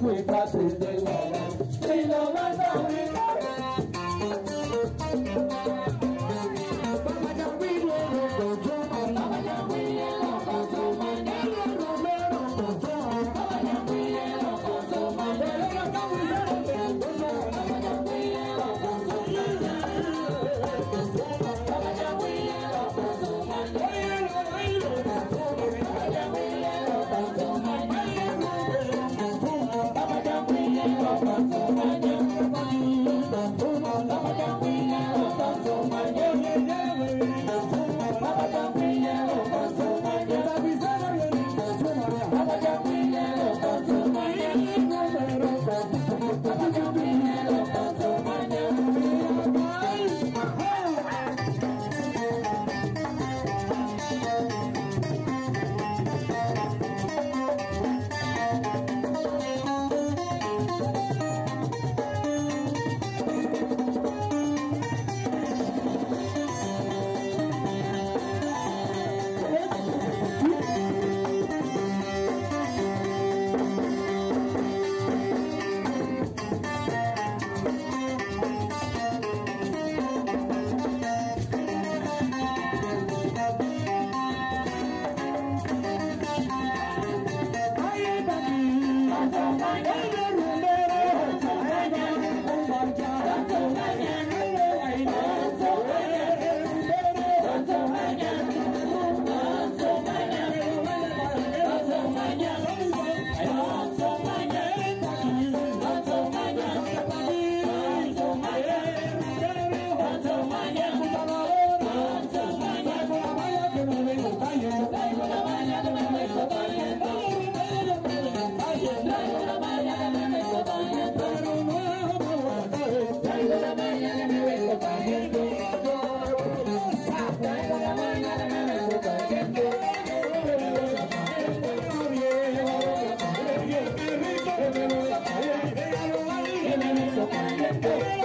muy fácil birthday.